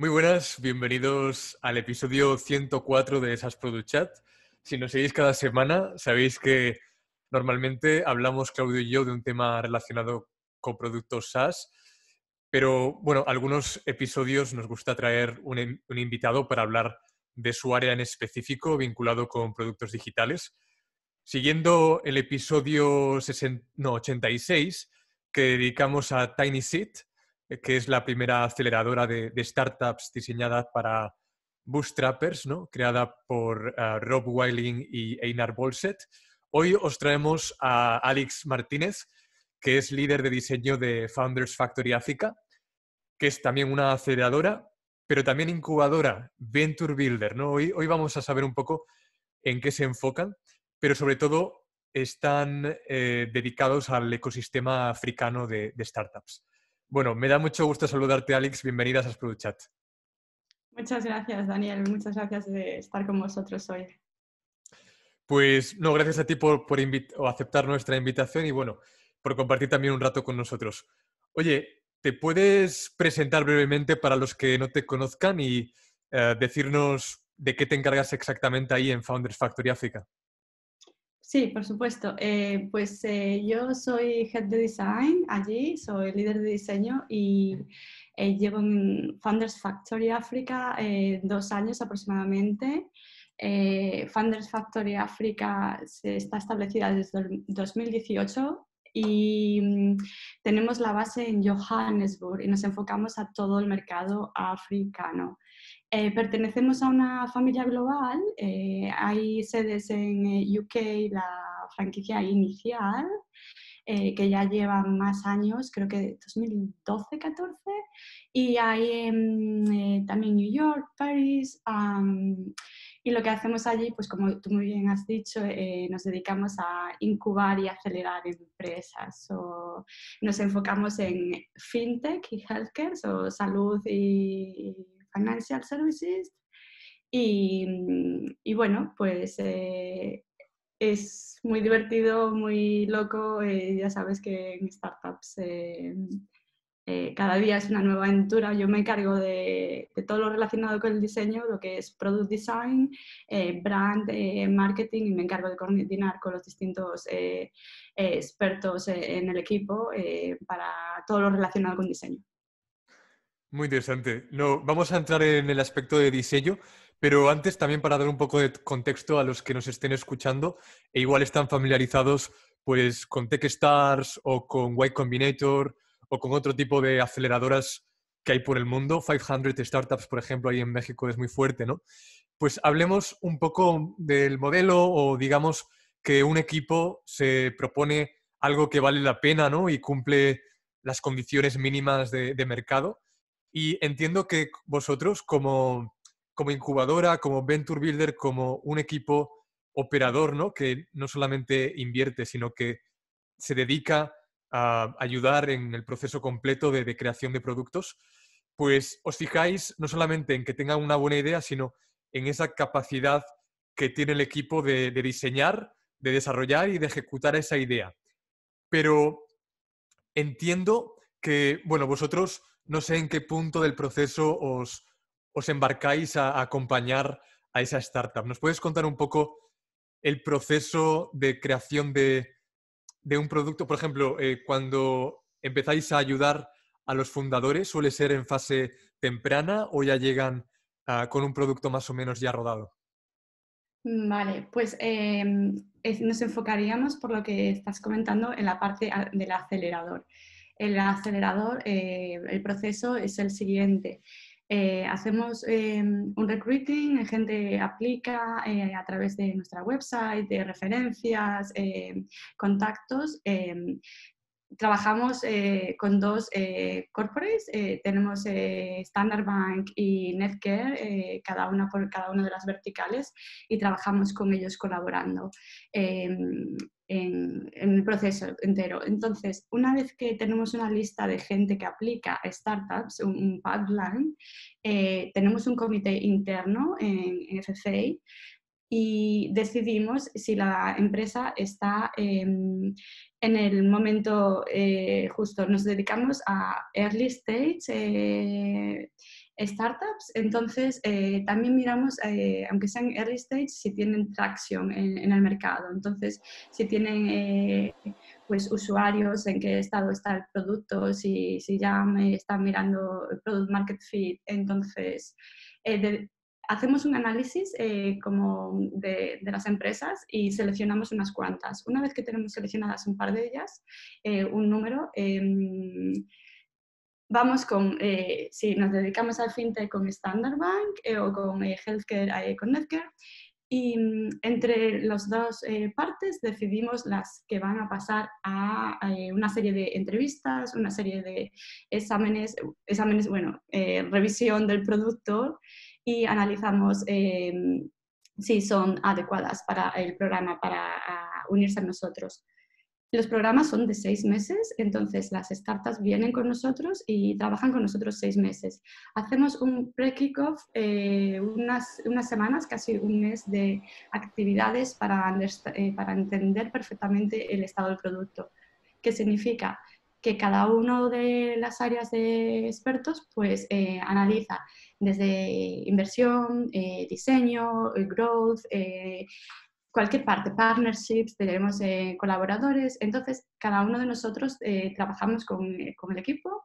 Muy buenas, bienvenidos al episodio 104 de SAS Product Chat. Si nos seguís cada semana, sabéis que normalmente hablamos Claudio y yo de un tema relacionado con productos SaaS, pero bueno, algunos episodios nos gusta traer un, invitado para hablar de su área en específico vinculado con productos digitales. Siguiendo el episodio 86 que dedicamos a Tiny Seed, que es la primera aceleradora de, startups diseñada para bootstrappers, ¿no? creada por eh, Rob Weiling y Einar Bolset. Hoy os traemos a Alex Martínez, que es líder de diseño de Founders Factory Africa, que es también una aceleradora, pero también incubadora, Venture Builder. ¿no? Hoy, hoy vamos a saber un poco en qué se enfocan, pero sobre todo están eh, dedicados al ecosistema africano de startups. Bueno, me da mucho gusto saludarte, Alex. Bienvenidas a Product Chat. Muchas gracias, Daniel. Muchas gracias de estar con vosotros hoy. Pues no, gracias a ti por, aceptar nuestra invitación y bueno, por compartir también un rato con nosotros. Oye, ¿te puedes presentar brevemente para los que no te conozcan y eh, decirnos de qué te encargas exactamente ahí en Founders Factory África? Sí, por supuesto. Eh, pues eh, yo soy Head de Design allí, soy líder de diseño y eh, llevo en Founders Factory África dos años aproximadamente. Founders Factory África está establecida desde el 2018 y mm, tenemos la base en Johannesburg y nos enfocamos a todo el mercado africano. Eh, pertenecemos a una familia global, eh, hay sedes en eh, UK, la franquicia inicial, que ya lleva más años, creo que 2012-14, y hay también New York, París, y lo que hacemos allí, pues como tú muy bien has dicho, nos dedicamos a incubar y acelerar empresas. O nos enfocamos en fintech y healthcare, o salud y Financial Services. Y, y bueno, pues eh, es muy divertido, muy loco. Eh, ya sabes que en startups eh, cada día es una nueva aventura. Yo me encargo de, todo lo relacionado con el diseño, lo que es product design, brand, marketing, y me encargo de coordinar con los distintos expertos en el equipo para todo lo relacionado con diseño. Muy interesante. No, vamos a entrar en el aspecto de diseño, pero antes también para dar un poco de contexto a los que nos estén escuchando e igual están familiarizados pues con Techstars o con Y Combinator o con otro tipo de aceleradoras que hay por el mundo. 500 Startups, por ejemplo, ahí en México es muy fuerte, ¿no? Pues hablemos un poco del modelo o digamos que un equipo se propone algo que vale la pena, ¿no? Y cumple las condiciones mínimas de, de mercado y entiendo que vosotros como, como incubadora, como venture builder, como un equipo operador, ¿no? Que no solamente invierte, sino que se dedica a ayudar en el proceso completo de, creación de productos, pues os fijáis no solamente en que tengan una buena idea, sino en esa capacidad que tiene el equipo de, de diseñar, de desarrollar y de ejecutar esa idea. Pero entiendo que, bueno, vosotros no sé en qué punto del proceso os, embarcáis a, acompañar a esa startup. ¿Nos puedes contar un poco el proceso de creación de, un producto? Por ejemplo, eh, cuando empezáis a ayudar a los fundadores, ¿suele ser en fase temprana o ya llegan ah, con un producto más o menos ya rodado? Vale, pues em, nos enfocaríamos por lo que estás comentando en la parte del acelerador el acelerador, eh, el proceso es el siguiente. Eh, hacemos eh, un recruiting, gente aplica a través de nuestra website, de referencias, contactos. trabajamos con dos corporates, tenemos Standard Bank y Netcare, cada una por cada una de las verticales, y trabajamos con ellos colaborando en, el proceso entero. Entonces, una vez que tenemos una lista de gente que aplica a startups, un, pipeline, eh, tenemos un comité interno en, FFA y decidimos si la empresa está en el momento eh, justo. Nos dedicamos a early stage. Eh, startups, entonces eh, también miramos, eh, aunque sean early stage, si tienen tracción en, el mercado. Entonces, si tienen eh, pues, usuarios, en qué estado está el producto, si, si ya me están mirando el product market fit. Entonces, hacemos un análisis como de, de, las empresas y seleccionamos unas cuantas. Una vez que tenemos seleccionadas un par de ellas, un número, em, vamos con, eh, si nos dedicamos al fintech con Standard Bank eh, o con eh, Healthcare con Netcare, y mm, entre las dos partes decidimos las que van a pasar a una serie de entrevistas, una serie de exámenes, exámenes bueno, revisión del producto y analizamos si son adecuadas para el programa, para unirse a nosotros. Los programas son de seis meses, entonces las startups vienen con nosotros y trabajan con nosotros seis meses. Hacemos un pre-kickoff, eh, unas, unas, semanas, casi un mes de actividades para, eh, para entender perfectamente el estado del producto. ¿Qué significa? Que cada uno de las áreas de expertos pues eh, analiza desde inversión, diseño, growth, cualquier parte, partnerships, tenemos eh, colaboradores, entonces cada uno de nosotros eh, trabajamos con, eh, con, el equipo,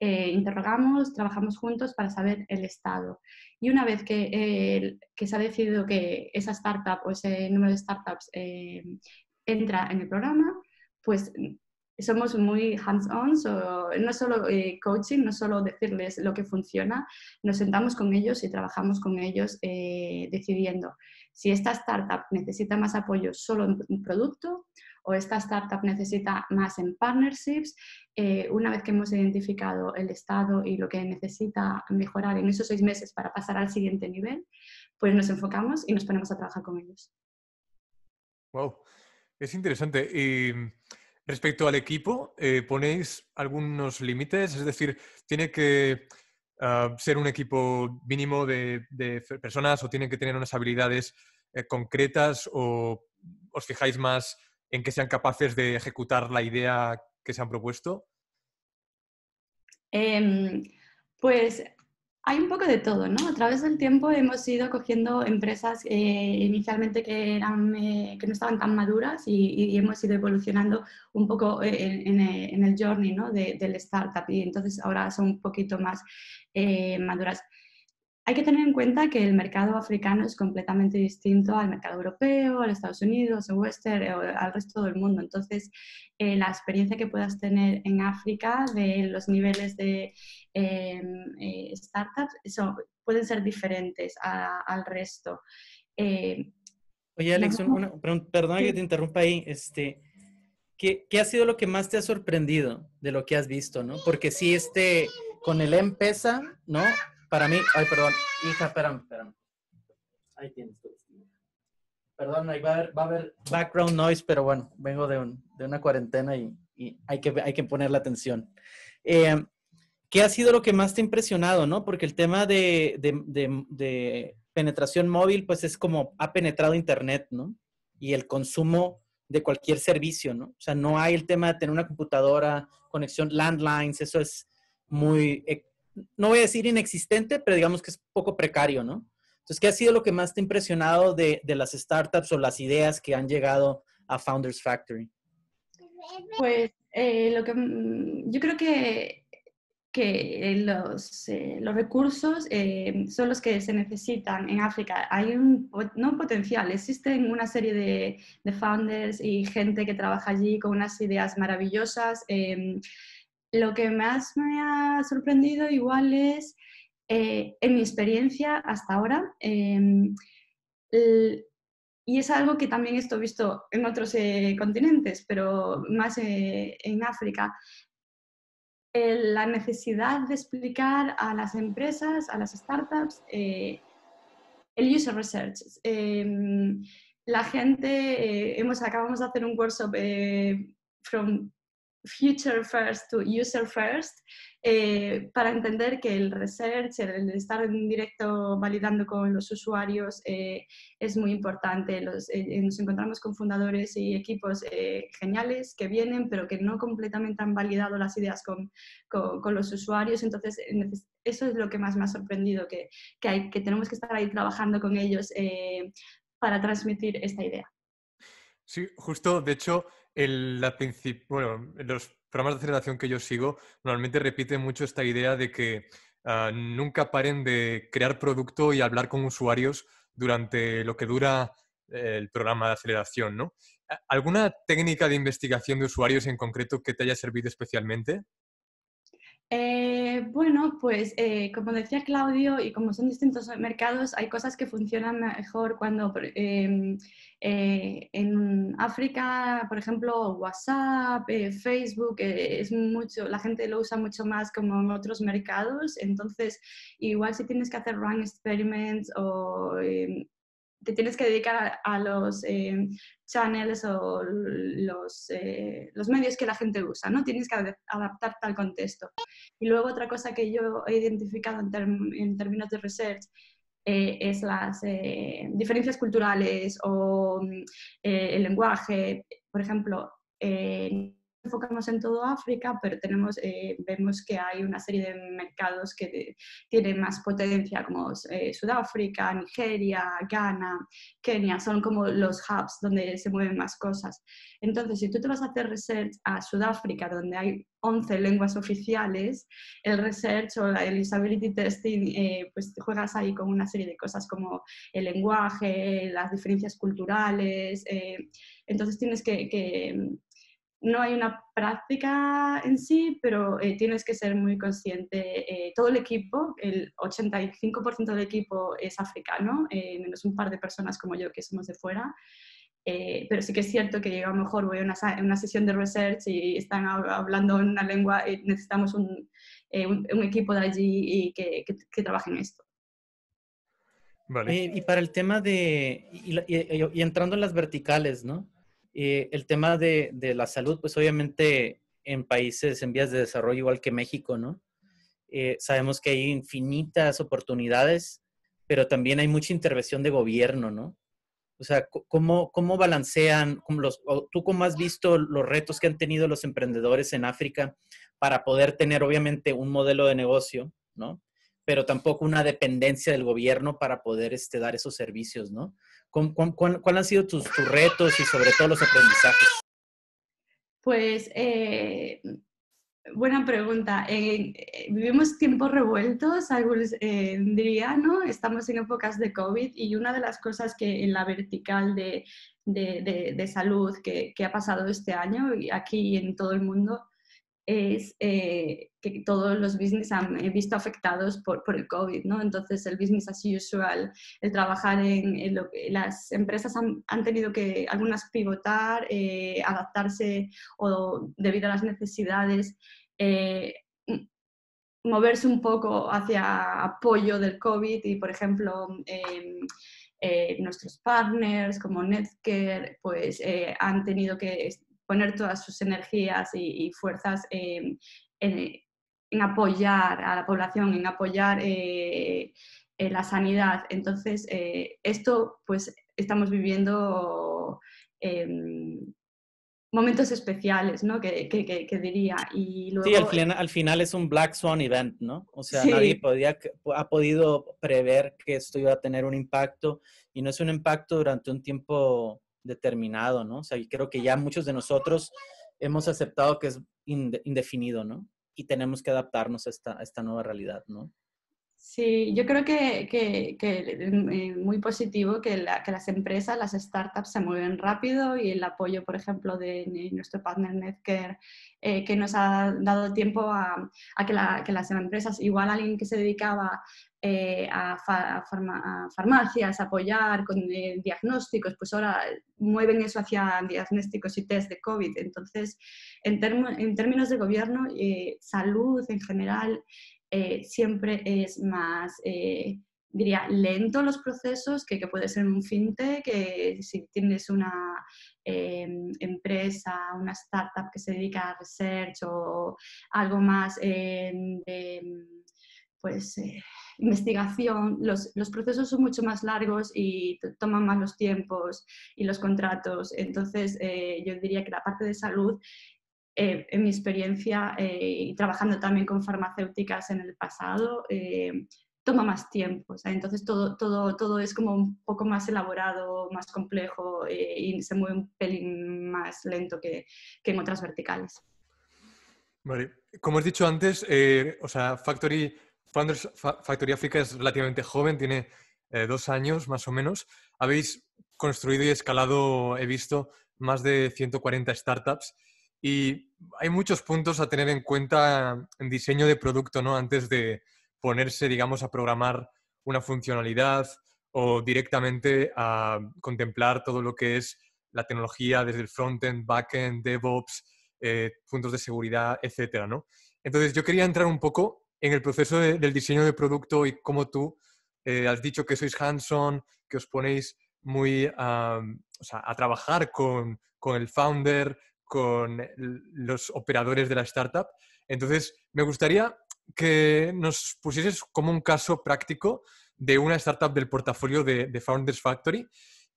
interrogamos, trabajamos juntos para saber el estado. Y una vez que, que, se ha decidido que esa startup o ese número de startups entra en el programa, pues somos muy hands-on, no solo coaching, no solo decirles lo que funciona, nos sentamos con ellos y trabajamos con ellos decidiendo si esta startup necesita más apoyo solo en producto o esta startup necesita más en partnerships, eh, una vez que hemos identificado el estado y lo que necesita mejorar en esos seis meses para pasar al siguiente nivel, pues nos enfocamos y nos ponemos a trabajar con ellos. Wow, es interesante. Y respecto al equipo, eh, ¿ponéis algunos límites? Es decir, ¿tiene que Ah, ser un equipo mínimo de, personas o tienen que tener unas habilidades eh, concretas o os fijáis más en que sean capaces de ejecutar la idea que se han propuesto? Em, pues hay un poco de todo, ¿no? A través del tiempo hemos ido cogiendo empresas eh, inicialmente que, eran, eh, que no estaban tan maduras y, hemos ido evolucionando un poco en, el journey ¿no? del startup y entonces ahora son un poquito más eh, maduras. Hay que tener en cuenta que el mercado africano es completamente distinto al mercado europeo, al Estados Unidos, al Western al resto del mundo. Entonces, eh, la experiencia que puedas tener en África de los niveles de em, eh, startups pueden ser diferentes al resto. Oye, Alex, perdona que te interrumpa ahí. Este, ¿qué, ¿Qué ha sido lo que más te ha sorprendido de lo que has visto? ¿no? Porque si este con el M-Pesa, ¿no? Para mí, ay, perdón, hija, espérame, espérame. Ahí tienes tu Perdón, ahí va a, haber, va a haber background noise, pero bueno, vengo de, un, de una cuarentena y, y, hay, que, hay que poner la atención. Eh, ¿Qué ha sido lo que más te ha impresionado, no? Porque el tema de, de, de, de, penetración móvil, pues es como ha penetrado Internet, ¿no? Y el consumo de cualquier servicio, ¿no? O sea, no hay el tema de tener una computadora, conexión landlines, eso es muy, eh, no voy a decir inexistente, pero digamos que es poco precario, ¿no? Entonces, ¿qué ha sido lo que más te ha impresionado de, de las startups o las ideas que han llegado a Founders Factory? Pues eh, lo que mm, yo creo que, que los, eh, los recursos son los que se necesitan en África. Hay un no potencial, existen una serie de, de, founders y gente que trabaja allí con unas ideas maravillosas. Lo que más me ha sorprendido igual es, eh, en mi experiencia hasta ahora, em, y es algo que también esto visto en otros eh, continentes, pero más eh, en África, la necesidad de explicar a las empresas, a las startups, el user research. Em, la gente, hemos, acabamos de hacer un workshop from future first to user first, eh, para entender que el research, el estar en directo validando con los usuarios eh, es muy importante. Eh, nos encontramos con fundadores y equipos geniales que vienen, pero que no completamente han validado las ideas con, con, los usuarios. Entonces, eso es lo que más me ha sorprendido, que, que tenemos que estar ahí trabajando con ellos para transmitir esta idea. Sí, justo, de hecho, el, bueno, los programas de aceleración que yo sigo normalmente repiten mucho esta idea de que ah, nunca paren de crear producto y hablar con usuarios durante lo que dura el programa de aceleración, ¿no? ¿Alguna técnica de investigación de usuarios en concreto que te haya servido especialmente? Eh, bueno, pues eh, como decía Claudio, y como son distintos mercados, hay cosas que funcionan mejor cuando em, eh, en África, por ejemplo, WhatsApp, Facebook, es mucho, la gente lo usa mucho más como en otros mercados. Entonces, igual si tienes que hacer run experiments o em, te tienes que dedicar a, los eh, channels o los, eh, los, medios que la gente usa, ¿no? Tienes que adaptarte al contexto. Y luego otra cosa que yo he identificado en, términos de research eh, es las diferencias culturales o el lenguaje. Por ejemplo, enfocamos en todo África, pero tenemos, eh, vemos que hay una serie de mercados que tienen más potencia, como eh, Sudáfrica, Nigeria, Ghana, Kenia, son como los hubs donde se mueven más cosas. Entonces, si tú te vas a hacer research a Sudáfrica, donde hay 11 lenguas oficiales, el research o el usability testing, eh, pues juegas ahí con una serie de cosas como el lenguaje, las diferencias culturales. entonces tienes que, no hay una práctica en sí, pero eh, tienes que ser muy consciente. Eh, todo el equipo, el 85% del equipo es africano, eh, menos un par de personas como yo que somos de fuera. pero sí que es cierto que a lo mejor voy a una, sesión de research y están hablando en una lengua y necesitamos un, equipo de allí y que, que, trabaje en esto. Vale. y para el tema de, y entrando en las verticales, ¿no? Eh, el tema de, la salud, pues obviamente en países en vías de desarrollo igual que México, ¿no? Eh, sabemos que hay infinitas oportunidades, pero también hay mucha intervención de gobierno, ¿no? O sea, ¿cómo, cómo balancean, los, tú cómo has visto los retos que han tenido los emprendedores en África para poder tener obviamente un modelo de negocio, ¿no? Pero tampoco una dependencia del gobierno para poder este, dar esos servicios, ¿no? ¿Cuáles han sido tus, retos y sobre todo los aprendizajes? Pues, eh, buena pregunta. Eh, vivimos tiempos revueltos, algunos eh, diría, ¿no? Estamos en épocas de COVID y una de las cosas que en la vertical de, salud que, que, ha pasado este año y aquí en todo el mundo es eh, que todos los business han eh, visto afectados por, por, el COVID, ¿no? Entonces, el business as usual, el trabajar en, lo que las empresas han, han, tenido que, algunas pivotar, eh, adaptarse o debido a las necesidades, moverse un poco hacia apoyo del COVID y, por ejemplo, em, nuestros partners como Netcare, pues han tenido que poner todas sus energías y, fuerzas en, apoyar a la población, en apoyar eh, la sanidad. Entonces, eh, esto pues estamos viviendo em, momentos especiales, ¿no? Que, diría. Y Sí, al final, al final, es un Black Swan event, ¿no? O sea, nadie podía, ha podido prever que esto iba a tener un impacto y no es un impacto durante un tiempo determinado, ¿no? O sea, y creo que ya muchos de nosotros hemos aceptado que es indefinido, ¿no? Y tenemos que adaptarnos a esta, nueva realidad, ¿no? Sí, yo creo que, que, muy positivo que, las empresas, las startups se mueven rápido y el apoyo, por ejemplo, de, nuestro partner Netcare, eh, que nos ha dado tiempo a, que, las empresas, igual alguien que se dedicaba eh, a, farmacias, apoyar con eh, diagnósticos, pues ahora mueven eso hacia diagnósticos y test de COVID. Entonces, en, términos de gobierno, eh, salud en general siempre es más diría, lento los procesos, que, que puede ser un fintech, que si tienes una em, empresa, una startup que se dedica a research o algo más em, de pues, eh, investigación, los, los, procesos son mucho más largos y toman más los tiempos y los contratos. Entonces, eh, yo diría que la parte de salud eh, en mi experiencia y trabajando también con farmacéuticas en el pasado, toma más tiempo. entonces todo, todo, todo es como un poco más elaborado, más complejo eh, y se mueve un pelín más lento que, que en otras verticales. Vale. Como has dicho antes, eh, o sea, Factory, Founders Factory Africa es relativamente joven, tiene eh, dos años más o menos. Habéis construido y escalado, he visto, más de 140 startups y hay muchos puntos a tener en cuenta en diseño de producto, ¿no? Antes de, ponerse, digamos, a programar una funcionalidad o directamente a contemplar todo lo que es la tecnología desde el frontend, backend, DevOps, eh, puntos de seguridad, etcétera, ¿no? Entonces, yo quería entrar un poco en el proceso del diseño de producto y cómo tú eh, has dicho que sois hands-on, que os ponéis muy a trabajar con, con el founder, con los operadores de la startup. Entonces, me gustaría que nos pusieses como un caso práctico de una startup del portafolio de, Founders Factory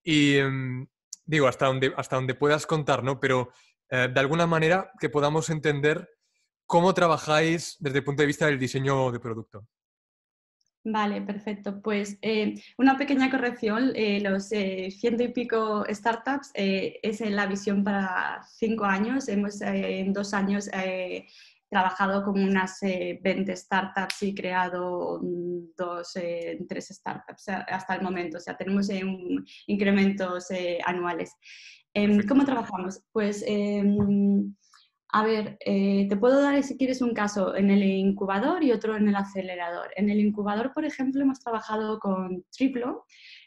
y em, digo, hasta donde, hasta donde puedas contar, ¿no? Pero eh, de alguna manera que podamos entender cómo trabajáis desde el punto de vista del diseño de producto. Vale, perfecto. Pues eh, una pequeña corrección, eh, los ciento y pico startups es la visión para cinco años. Hemos en dos años trabajado con unas 20 eh, startups y creado dos, eh, tres startups hasta el momento. O sea, tenemos eh, incrementos anuales. Em, ¿Cómo trabajamos? Pues, em, a ver, te puedo dar, si quieres, un caso en el incubador y otro en el acelerador. En el incubador, por ejemplo, hemos trabajado con Triplo,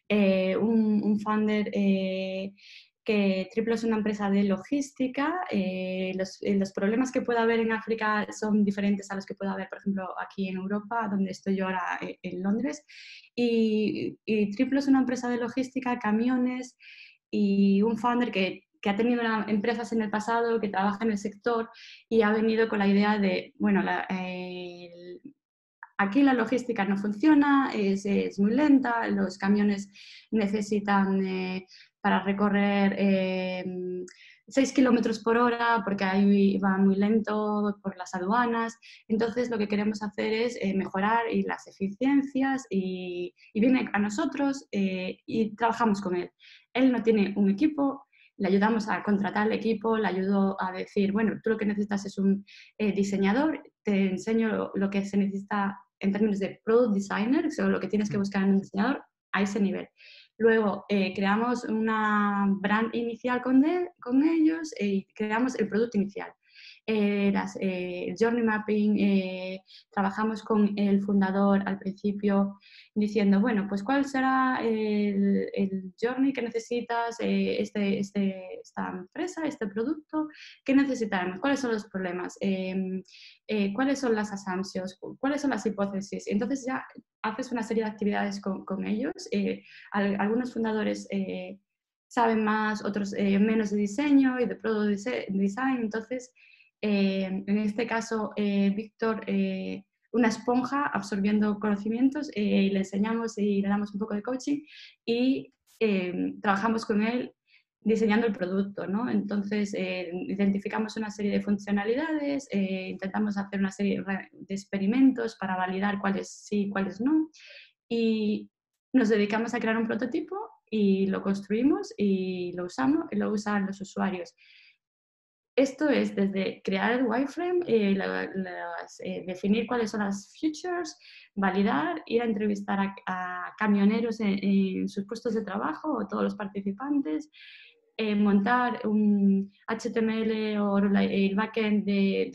un, un, founder que Triplo es una empresa de logística. Eh, eh, los, problemas que pueda haber en África son diferentes a los que pueda haber, por ejemplo, aquí en Europa, donde estoy yo ahora eh, en Londres. Y, Triplo es una empresa de logística, camiones y un founder que, que ha tenido empresas en el pasado, que trabaja en el sector y ha venido con la idea de, bueno, aquí la logística no funciona, es, es, muy lenta, los camiones necesitan para recorrer eh, 6 kilómetros por hora porque ahí va muy lento por las aduanas. Entonces lo que queremos hacer es eh, mejorar las eficiencias y, viene a nosotros eh, y trabajamos con él. Él no tiene un equipo, le ayudamos a contratar el equipo, le ayudo a decir, bueno, tú lo que necesitas es un eh, diseñador, te enseño lo, que se necesita en términos de product designer, o lo que tienes que buscar en un diseñador a ese nivel. Luego eh, creamos una brand inicial con, con ellos y creamos el producto inicial. Eh, las, eh, journey mapping, trabajamos con el fundador al principio diciendo, bueno, pues cuál será el, el journey que necesitas, este, este, esta empresa, este producto, qué necesitamos, cuáles son los problemas, em, cuáles son las assumptions, cuáles son las hipótesis. Entonces ya haces una serie de actividades con, con ellos. Eh, algunos fundadores eh, saben más, otros eh, menos de diseño y de product design. Entonces, en este caso, Víctor, una esponja absorbiendo conocimientos y le enseñamos y le damos un poco de coaching y trabajamos con él diseñando el producto, ¿no? Entonces, identificamos una serie de funcionalidades, intentamos hacer una serie de experimentos para validar cuáles sí, cuáles no, y nos dedicamos a crear un prototipo y lo construimos y lo usamos y lo usan los usuarios. Esto es desde crear el wireframe, eh, eh, definir cuáles son las features, validar, ir a entrevistar a, camioneros en, sus puestos de trabajo o todos los participantes, eh, montar un HTML o el backend de,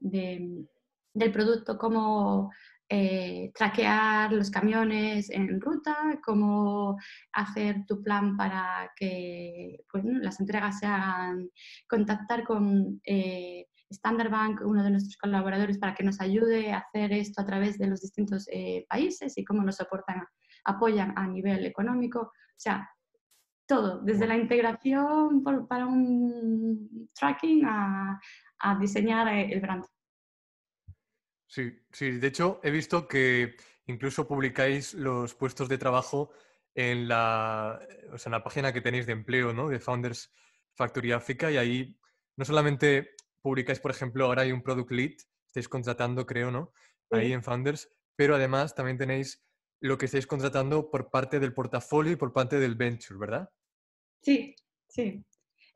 del producto, cómo eh, traquear los camiones en ruta, cómo hacer tu plan para que pues, las entregas se hagan, contactar con eh, Standard Bank, uno de nuestros colaboradores, para que nos ayude a hacer esto a través de los distintos eh, países y cómo nos soportan, apoyan a nivel económico. O sea, todo, desde la integración para un tracking a, diseñar el brand. Sí, sí, de hecho he visto que incluso publicáis los puestos de trabajo en la, en la página que tenéis de empleo, ¿no? De Founders Factory Africa y ahí no solamente publicáis, por ejemplo, ahora hay un Product Lead, estáis contratando, creo, ¿no? Ahí en Founders, pero además también tenéis lo que estáis contratando por parte del portafolio y por parte del venture, ¿verdad? Sí, sí.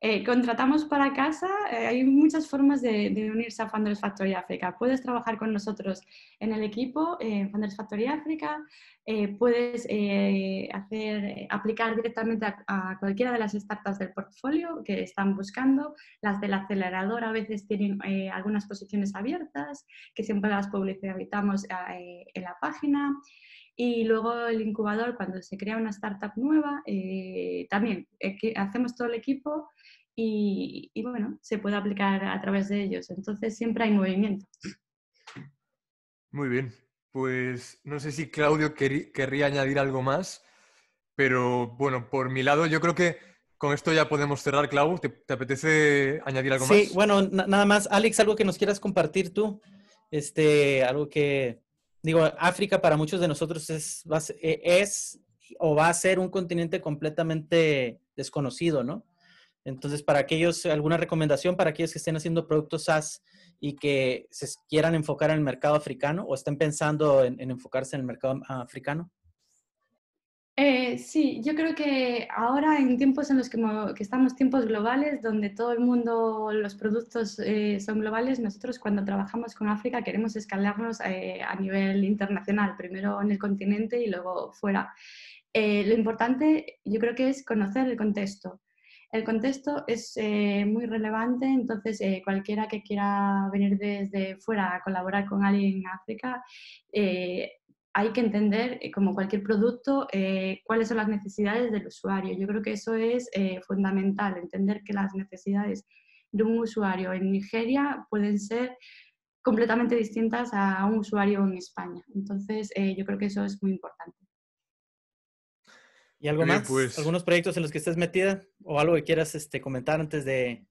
Eh, contratamos para casa, eh, hay muchas formas de, unirse a Founders Factory Africa. Puedes trabajar con nosotros en el equipo, en Founders Factory Africa, eh, puedes hacer, aplicar directamente a, cualquiera de las startups del portfolio que están buscando. Las del acelerador a veces tienen algunas posiciones abiertas, que siempre las publicitamos en la página. Y luego el incubador, cuando se crea una startup nueva, también hacemos todo el equipo y, bueno, se puede aplicar a través de ellos. Entonces siempre hay movimiento. Muy bien. Pues no sé si Claudio querría añadir algo más, pero bueno, por mi lado yo creo que con esto ya podemos cerrar, Clau. ¿Te, apetece añadir algo más? Sí, bueno, nada más. Alex, algo que nos quieras compartir tú. Este, algo que, digo, África para muchos de nosotros es, es o va a ser un continente completamente desconocido, ¿no? Entonces, para aquellos, alguna recomendación para aquellos que estén haciendo productos SaaS y que se quieran enfocar en el mercado africano o estén pensando en, enfocarse en el mercado africano? Eh, sí, yo creo que ahora en tiempos en los que, estamos tiempos globales, donde todo el mundo, los productos eh, son globales, nosotros cuando trabajamos con África queremos escalarnos eh, a nivel internacional, primero en el continente y luego fuera. lo importante yo creo que es conocer el contexto. El contexto es eh, muy relevante, entonces eh, cualquiera que quiera venir desde fuera a colaborar con alguien en África, eh, hay que entender, como cualquier producto, cuáles son las necesidades del usuario. Yo creo que eso es fundamental, entender que las necesidades de un usuario en Nigeria pueden ser completamente distintas a un usuario en España. Entonces, yo creo que eso es muy importante. ¿Y algo más? Pues ¿Algunos proyectos en los que estés metida? ¿O algo que quieras este, comentar antes de,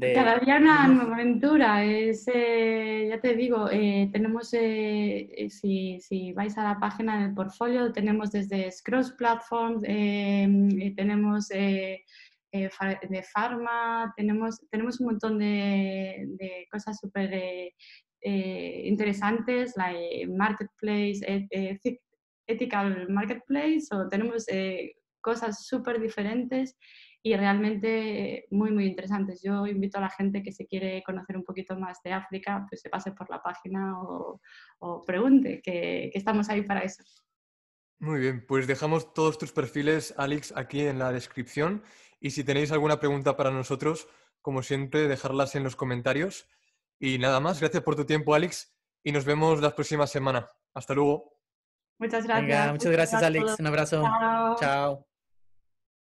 Cada día una nueva aventura. Es, eh, ya te digo, eh, tenemos, eh, si, si, vais a la página del portfolio, tenemos desde Scross Platforms, tenemos de Pharma, tenemos, tenemos un montón de, de cosas súper interesantes, la Marketplace, ethical marketplace o tenemos eh, cosas súper diferentes y realmente muy, muy interesantes. Yo invito a la gente que se quiere conocer un poquito más de África, pues se pase por la página o, pregunte, que, que, estamos ahí para eso. Muy bien, pues dejamos todos tus perfiles, Alex, aquí en la descripción y si tenéis alguna pregunta para nosotros, como siempre, dejarlas en los comentarios. Y nada más, gracias por tu tiempo, Alex, y nos vemos la próxima semana. Hasta luego. Muchas gracias. muchas gracias, Alex. Un abrazo. Chao.